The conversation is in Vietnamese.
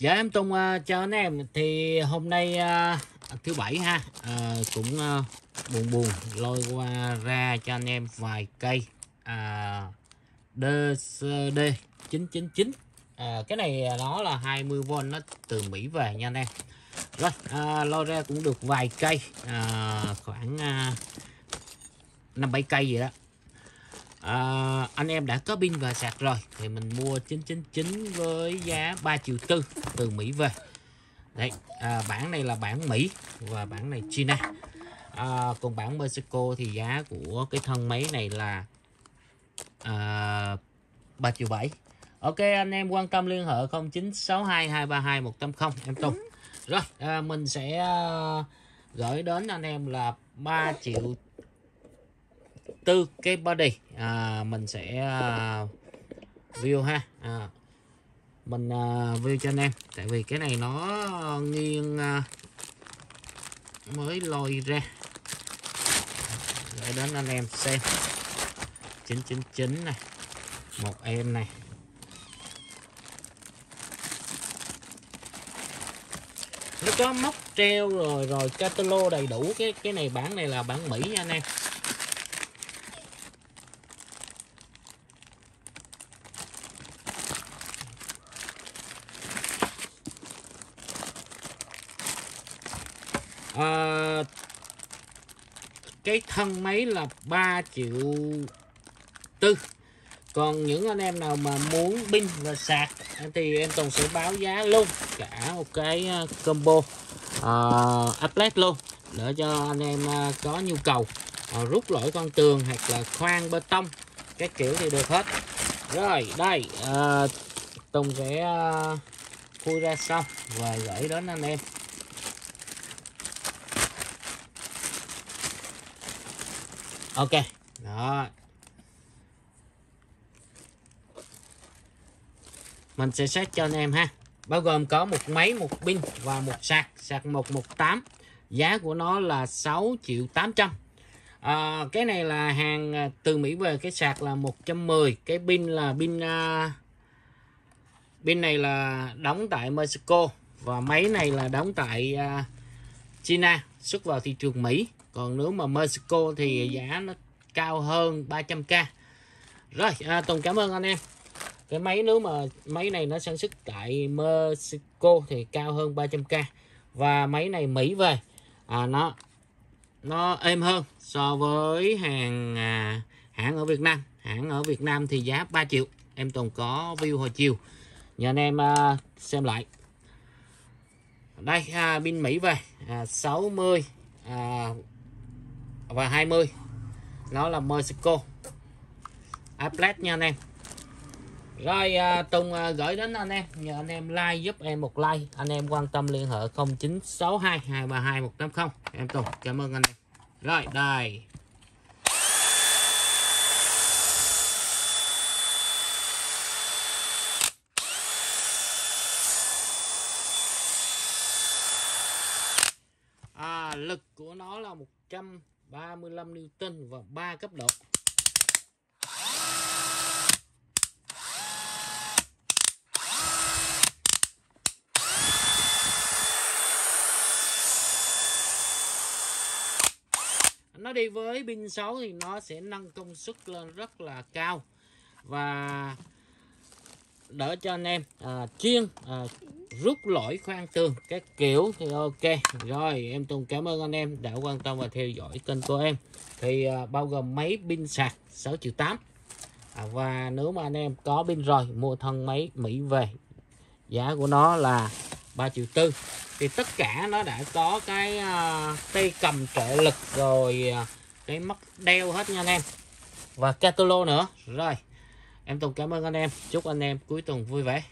Dạ em Tùng uh, chào anh em. Thì hôm nay uh, thứ bảy ha uh, cũng uh, buồn buồn lôi qua ra cho anh em vài cây uh, DCD 999 uh, cái này nó là 20V nó từ Mỹ về nha anh em. Rồi uh, lôi ra cũng được vài cây uh, khoảng uh, 5-7 cây vậy đó à, anh em đã có pin và sạc rồi. Thì mình mua 999 với giá 3 triệu tư từ Mỹ về. Đấy à, bản này là bản Mỹ và bản này China. À, còn bản Mexico thì giá của cái thân máy này là à, 3 triệu 7 Ok anh em quan tâm liên hệ 0962 232 180 em Tùng. Rồi à, mình sẽ uh, gửi đến anh em là 3 triệu tư cái body. À, mình sẽ uh, view ha. À, mình uh, view cho anh em. Tại vì cái này nó nghiêng uh, mới lôi ra. Để đến anh em xem. 999 này. Một em này. Nó có móc treo rồi rồi catalog đầy đủ. Cái cái này bản này là bản Mỹ nha anh em. À, cái thân máy là 3 triệu tư. Còn những anh em nào mà muốn pin và sạc thì em Tùng sẽ báo giá luôn. Cả một cái combo. Ờ, uh, applet luôn để cho anh em uh, có nhu cầu. Uh, rút lỗi con tường hoặc là khoan bê tông các kiểu thì được hết. Rồi đây uh, Tùng sẽ uh, khui ra xong và gửi đến anh em. Ok. Đó. Mình sẽ xét cho anh em ha. Bao gồm có một máy một pin và một sạc. Sạc 118 giá của nó là 6 triệu 800 à, cái này là hàng à, từ Mỹ về. Cái sạc là 110 cái pin là pin uh, pin này là đóng tại Mexico và máy này là đóng tại uh, China xuất vào thị trường Mỹ còn nếu mà Mexico thì giá nó cao hơn 300k rồi à, Tùng cảm ơn anh em. Cái máy nếu mà máy này nó sản xuất tại Mexico thì cao hơn 300k và máy này Mỹ về à, nó nó êm hơn so với hàng à, hãng ở Việt Nam. Hãng ở Việt Nam thì giá 3 triệu. Em Tùng có view hồi chiều. Nhờ anh em à, xem lại. Đây à, pin Mỹ về à, 60 à, và 20 nó là Mexico. Applet nha anh em. Rồi à, Tùng à, gửi đến anh em. Nhờ anh em like giúp em một like. Anh em quan tâm liên hệ 0962 232 180 em Tùng cảm ơn anh em. Rồi đây. À, lực của nó là 100 35 Newton và 3 cấp độ. Nó đi với pin 6 thì nó sẽ nâng công suất lên rất là cao. Và đỡ cho anh em. À, chuyên à, rút lỗi khoan tường các kiểu thì ok. Rồi em Tùng cảm ơn anh em đã quan tâm và theo dõi kênh của em. Thì à, bao gồm máy pin sạc 6 triệu 8 à, và nếu mà anh em có pin rồi mua thân máy Mỹ về. Giá của nó là 3 triệu tư. Thì tất cả nó đã có cái uh, tay cầm trợ lực rồi uh, cái mắt đeo hết nha anh em. Và catalog nữa. Rồi em Tùng cảm ơn anh em. Chúc anh em cuối tuần vui vẻ.